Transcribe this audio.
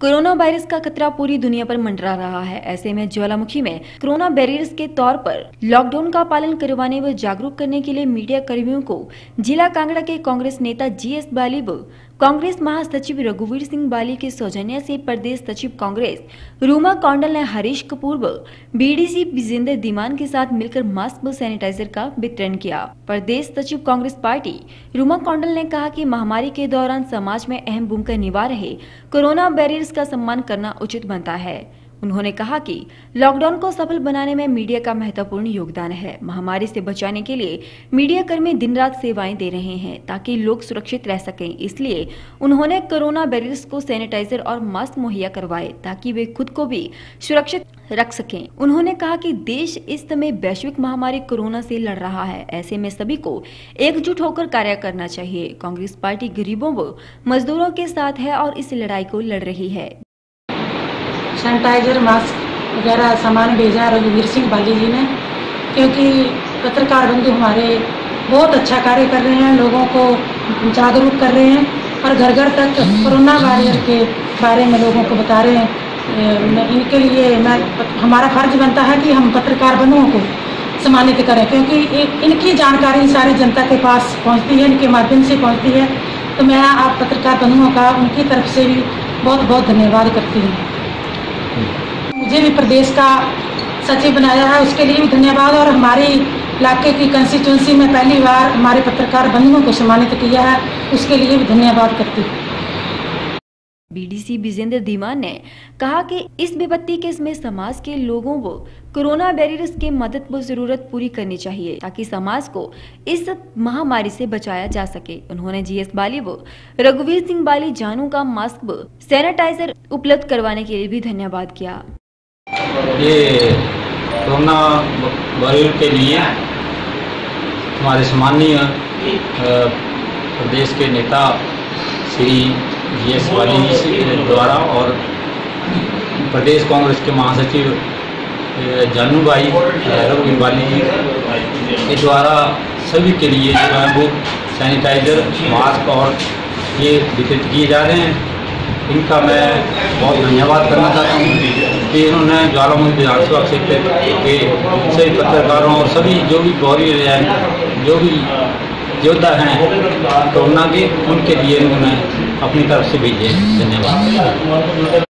Corona virus का खतरा पूरी दुनिया पर मंडरा रहा है। ऐसे में ज्वालामुखी में कोरोना बैरियर्स के तौर पर लॉकडाउन का पालन करवाने व जागरूक करने के लिए मीडिया कर्मियों को जिला कांगड़ा के कांग्रेस नेता जी एस बाली व कांग्रेस महासचिव रघुवीर सिंह बाली के सौजन्य से प्रदेश सचिव कांग्रेस रूमा कौंडल ने हरीश कपूर व बीडीसी विजेंद्र दीमान के साथ मिलकर मास्क व सैनिटाइजर का वितरण किया। प्रदेश सचिव कांग्रेस पार्टी रूमा कौंडल ने कहा कि महामारी के दौरान समाज में अहम भूमिका निभा रहे कोरोना बैरियर्स का सम्मान करना उचित बनता है। उन्होंने कहा कि लॉकडाउन को सफल बनाने में मीडिया का महत्वपूर्ण योगदान है। महामारी से बचाने के लिए मीडिया कर्मी दिन रात सेवाएँ दे रहे हैं ताकि लोग सुरक्षित रह सकें। इसलिए उन्होंने कोरोना बैरियर्स को सैनिटाइजर और मास्क मुहैया करवाए ताकि वे खुद को भी सुरक्षित रख सकें। उन्होंने कहा कि देश इस समय वैश्विक महामारी कोरोना से लड़ रहा है। ऐसे में सभी को एकजुट होकर कार्य करना चाहिए। कांग्रेस पार्टी गरीबों व मजदूरों के साथ है और इस लड़ाई को लड़ रही है। सैनिटाइज़र, मास्क वगैरह सामान भेजा रघुवीर सिंह बाली जी ने, क्योंकि पत्रकार बंधु हमारे बहुत अच्छा कार्य कर रहे हैं, लोगों को जागरूक कर रहे हैं और घर घर तक कोरोना वायरस के बारे में लोगों को बता रहे हैं। इनके लिए, मैं हमारा फ़र्ज़ बनता है कि हम पत्रकार बंधुओं को सम्मानित करें, क्योंकि इनकी जानकारी सारी जनता के पास पहुँचती है, इनके माध्यम से पहुँचती है। तो मैं आप पत्रकार बंधुओं का उनकी तरफ़ से भी बहुत बहुत धन्यवाद करती हूँ। मुझे भी प्रदेश का सचिव बनाया है। उसके लिए भी धन्यवाद और हमारी इलाके की कंस्टिट्यूंसी में पहली बार हमारे पत्रकार बंधुओं को सम्मानित किया है। उसके लिए भी धन्यवाद करती हूँ। बीडीसी विजेंद्र धीमान ने कहा कि इस विपत्ति के इसमें समाज के लोगों को कोरोना बैरियर्स के मदद व ज़रूरत पूरी करनी चाहिए, ताकि समाज को इस महामारी से बचाया जा सके। उन्होंने जीएस बाली व रघुवीर सिंह बाली जानू का मास्क व सैनिटाइजर उपलब्ध करवाने के लिए भी धन्यवाद किया। ये कोरोना के लिए हमारे सम्मानीय प्रदेश के नेता श्री जी एस वाली जी से द्वारा और प्रदेश कांग्रेस के महासचिव जानू भाई रघुवीर वाली जी के द्वारा सभी के लिए जो है वो सैनिटाइज़र, मास्क और ये वितरित किए जा रहे हैं। इनका मैं बहुत धन्यवाद करना चाहता हूँ कि इन्होंने ज्वालामुखी विधानसभा क्षेत्र के सभी पत्रकारों और सभी जो भी गौरी हैं, जो भी योद्धा हैं कोरोना के उनके लिए उन्होंने अपनी तरफ़ से भेजिए धन्यवाद।